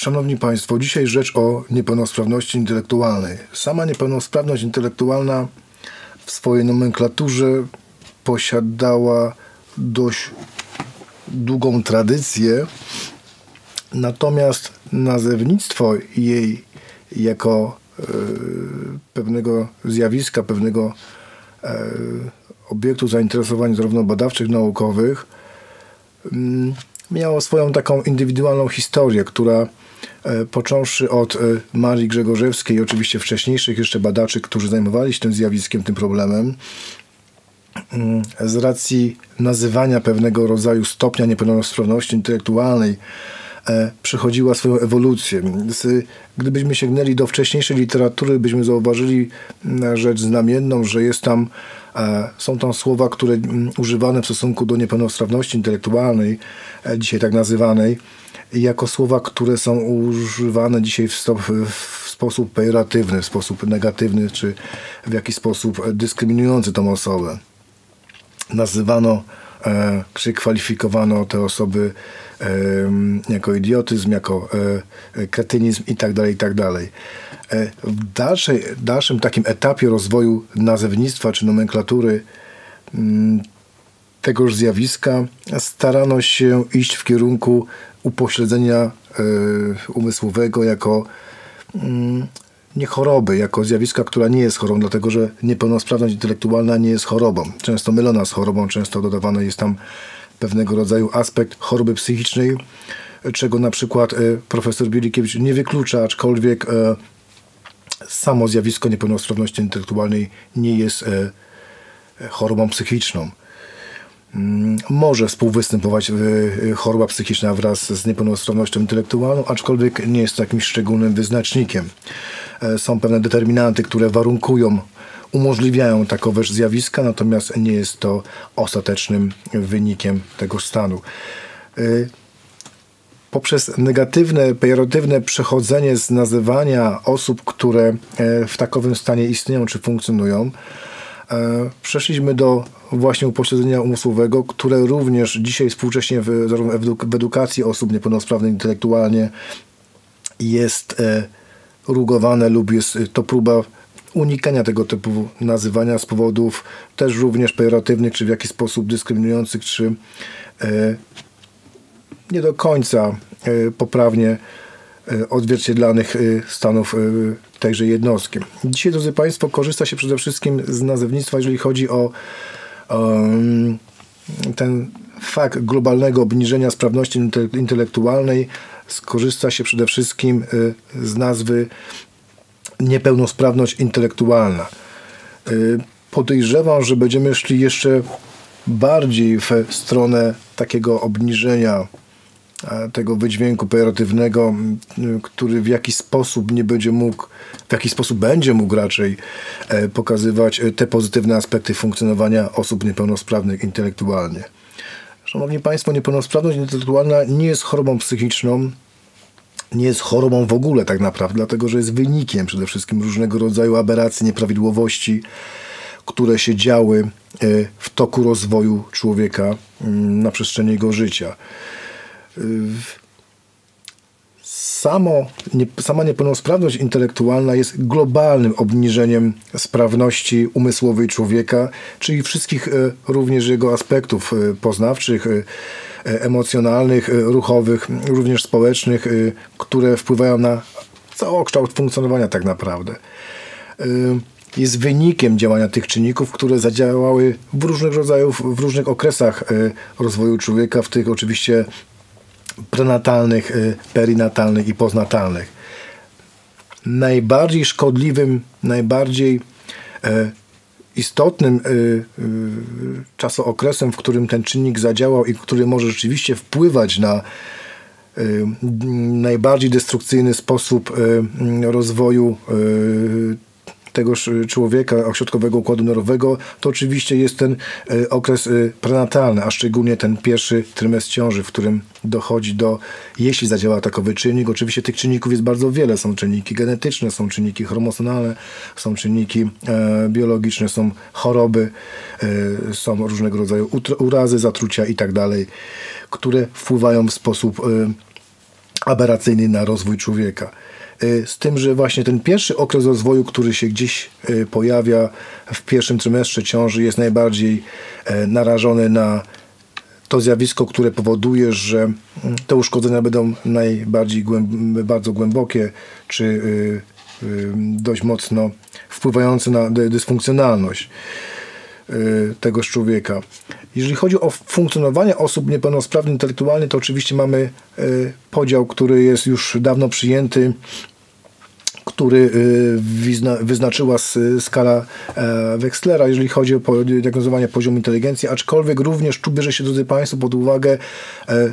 Szanowni Państwo, dzisiaj rzecz o niepełnosprawności intelektualnej. Sama niepełnosprawność intelektualna w swojej nomenklaturze posiadała dość długą tradycję, natomiast nazewnictwo jej jako e, pewnego zjawiska, pewnego e, obiektu zainteresowań zarówno badawczych, naukowych, mm, miało swoją taką indywidualną historię, która e, począwszy od e, Marii Grzegorzewskiej i oczywiście wcześniejszych jeszcze badaczy, którzy zajmowali się tym zjawiskiem, tym problemem, mm, z racji nazywania pewnego rodzaju stopnia niepełnosprawności intelektualnej, e, przechodziła swoją ewolucję. Gdybyśmy sięgnęli do wcześniejszej literatury, byśmy zauważyli mm, rzecz znamienną, że jest tam, są tam słowa, które mm, używane w stosunku do niepełnosprawności intelektualnej, dzisiaj tak nazywanej, jako słowa, które są używane dzisiaj w, stop, w sposób pejoratywny, w sposób negatywny, czy w jakiś sposób dyskryminujący tą osobę. Nazywano e, czy kwalifikowano te osoby e, jako idiotyzm, jako e, kretynizm i tak dalej, i tak. E, w dalszej, dalszym takim etapie rozwoju nazewnictwa czy nomenklatury mm, tegoż zjawiska starano się iść w kierunku upośledzenia umysłowego jako y, nie choroby, jako zjawiska, która nie jest chorobą, dlatego że niepełnosprawność intelektualna nie jest chorobą. Często mylona z chorobą, często dodawany jest tam pewnego rodzaju aspekt choroby psychicznej, czego na przykład y, profesor Bielikiewicz nie wyklucza, aczkolwiek samo zjawisko niepełnosprawności intelektualnej nie jest chorobą psychiczną. Mm, może współwystępować y, choroba psychiczna wraz z niepełnosprawnością intelektualną, aczkolwiek nie jest to jakimś szczególnym wyznacznikiem. E, są pewne determinanty, które warunkują, umożliwiają takowe zjawiska, natomiast nie jest to ostatecznym wynikiem tego stanu. E, poprzez negatywne, pejoratywne przechodzenie z nazywania osób, które e, w takowym stanie istnieją czy funkcjonują, E, przeszliśmy do właśnie upośledzenia umysłowego, które również dzisiaj współcześnie w, w edukacji osób niepełnosprawnych intelektualnie jest e, rugowane lub jest to próba unikania tego typu nazywania z powodów też również pejoratywnych, czy w jakiś sposób dyskryminujących, czy e, nie do końca poprawnie E, odzwierciedlanych e, stanów e, tejże jednostki. Dzisiaj, drodzy Państwo, korzysta się przede wszystkim z nazewnictwa, jeżeli chodzi o um, ten fakt globalnego obniżenia sprawności intelektualnej. Skorzysta się przede wszystkim z nazwy niepełnosprawność intelektualna. Podejrzewam, że będziemy szli jeszcze bardziej w stronę takiego obniżenia tego wydźwięku pejoratywnego, który w jakiś sposób nie będzie mógł, w jakiś sposób będzie mógł raczej e, pokazywać e, te pozytywne aspekty funkcjonowania osób niepełnosprawnych intelektualnie. Szanowni Państwo, niepełnosprawność intelektualna nie jest chorobą psychiczną, nie jest chorobą w ogóle tak naprawdę, dlatego że jest wynikiem przede wszystkim różnego rodzaju aberracji, nieprawidłowości, które się działy e, w toku rozwoju człowieka na przestrzeni jego życia. Samo, nie, sama niepełnosprawność intelektualna jest globalnym obniżeniem sprawności umysłowej człowieka, czyli wszystkich e, również jego aspektów e, poznawczych, e, emocjonalnych, ruchowych, również społecznych, które wpływają na całokształt funkcjonowania tak naprawdę. Jest wynikiem działania tych czynników, które zadziałały w różnych rodzajów, w różnych okresach rozwoju człowieka, w tych oczywiście prenatalnych, y, perinatalnych i poznatalnych. Najbardziej szkodliwym, najbardziej e, istotnym y, y, czasookresem, w którym ten czynnik zadziałał i który może rzeczywiście wpływać na najbardziej destrukcyjny sposób rozwoju tegoż człowieka, ośrodkowego układu nerwowego, to oczywiście jest ten e, okres e, prenatalny, a szczególnie ten pierwszy trymestr ciąży, w którym dochodzi do, jeśli zadziała takowy czynnik, oczywiście tych czynników jest bardzo wiele, są czynniki genetyczne, są czynniki hormonalne, są czynniki e, biologiczne, są choroby, e, są różnego rodzaju urazy, zatrucia i tak dalej, które wpływają w sposób aberracyjny na rozwój człowieka. Z tym, że właśnie ten pierwszy okres rozwoju, który się gdzieś pojawia w pierwszym trymestrze ciąży, jest najbardziej narażony na to zjawisko, które powoduje, że mm, te uszkodzenia będą najbardziej głęb bardzo głębokie, czy y, y, dość mocno wpływające na dysfunkcjonalność y, tegoż człowieka. Jeżeli chodzi o funkcjonowanie osób niepełnosprawnych intelektualnie, to oczywiście mamy podział, który jest już dawno przyjęty który y, wyznaczyła skala e, Wexlera, jeżeli chodzi o diagnozowanie poziomu inteligencji, aczkolwiek również tu bierze się, drodzy Państwo, pod uwagę e, e,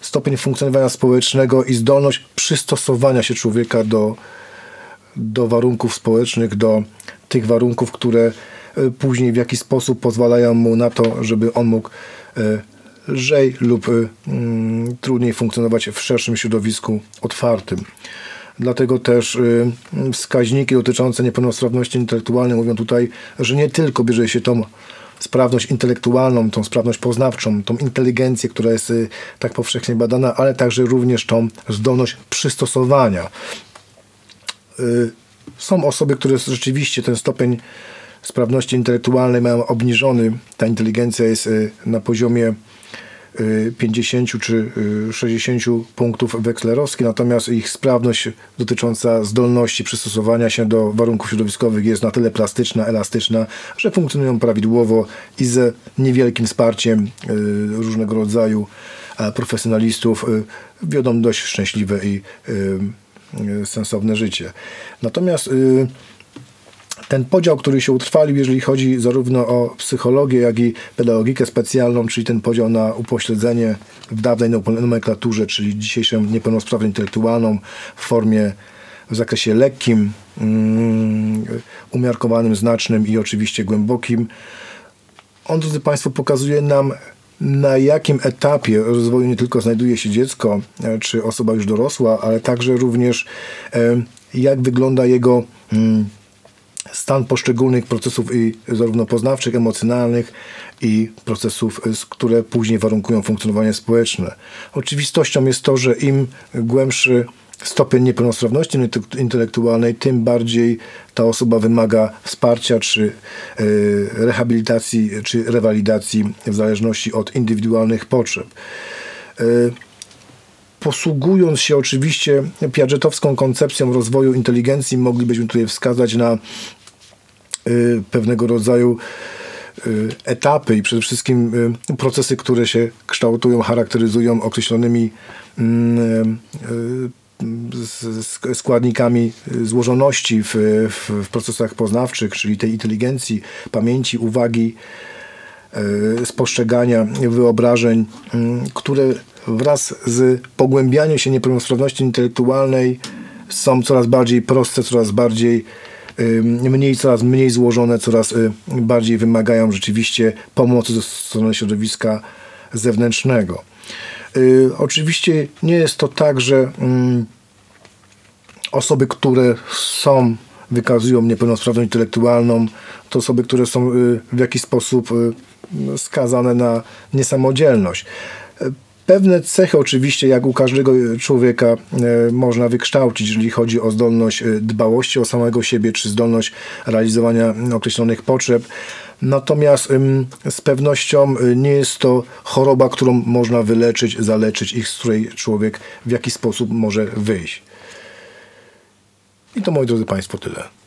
stopień funkcjonowania społecznego i zdolność przystosowania się człowieka do, do warunków społecznych, do tych warunków, które później w jakiś sposób pozwalają mu na to, żeby on mógł lżej lub mm, trudniej funkcjonować w szerszym środowisku otwartym. Dlatego też y, wskaźniki dotyczące niepełnosprawności intelektualnej mówią tutaj, że nie tylko bierze się tą sprawność intelektualną, tą sprawność poznawczą, tą inteligencję, która jest y, tak powszechnie badana, ale także również tą zdolność przystosowania. Y, są osoby, które rzeczywiście ten stopień sprawności intelektualnej mają obniżony. Ta inteligencja jest na poziomie 50 czy 60 punktów wekslerowskich, natomiast ich sprawność dotycząca zdolności przystosowania się do warunków środowiskowych jest na tyle plastyczna, elastyczna, że funkcjonują prawidłowo i z niewielkim wsparciem y, różnego rodzaju profesjonalistów y, wiodą dość szczęśliwe i y, sensowne życie. Natomiast ten podział, który się utrwalił, jeżeli chodzi zarówno o psychologię, jak i pedagogikę specjalną, czyli ten podział na upośledzenie w dawnej nomenklaturze, czyli dzisiejszą niepełnosprawność intelektualną w formie w zakresie lekkim, um, umiarkowanym, znacznym i oczywiście głębokim. On, drodzy Państwo, pokazuje nam, na jakim etapie rozwoju nie tylko znajduje się dziecko e, czy osoba już dorosła, ale także również e, jak wygląda jego mm, stan poszczególnych procesów i zarówno poznawczych, emocjonalnych i procesów, które później warunkują funkcjonowanie społeczne. Oczywistością jest to, że im głębszy stopień niepełnosprawności intelektualnej, tym bardziej ta osoba wymaga wsparcia, czy e, rehabilitacji, czy rewalidacji w zależności od indywidualnych potrzeb e, posługując się oczywiście piagetowską koncepcją rozwoju inteligencji, moglibyśmy tutaj wskazać na y, pewnego rodzaju y, etapy i przede wszystkim y, procesy, które się kształtują, charakteryzują określonymi mm, składnikami złożoności w, w, w procesach poznawczych, czyli tej inteligencji, pamięci, uwagi, spostrzegania, wyobrażeń, mm, które wraz z pogłębianiem się niepełnosprawności intelektualnej są coraz bardziej proste, coraz bardziej mniej, coraz mniej złożone, coraz y, bardziej wymagają rzeczywiście pomocy ze strony środowiska zewnętrznego. Y, oczywiście nie jest to tak, że osoby, które są, wykazują niepełnosprawność intelektualną, to osoby, które są y, w jakiś sposób skazane na niesamodzielność. Pewne cechy oczywiście, jak u każdego człowieka, e, można wykształcić, jeżeli chodzi o zdolność e, dbałości o samego siebie, czy zdolność realizowania określonych potrzeb. Natomiast z pewnością e, nie jest to choroba, którą można wyleczyć, zaleczyć i z której człowiek w jakiś sposób może wyjść. I to moi drodzy Państwo tyle.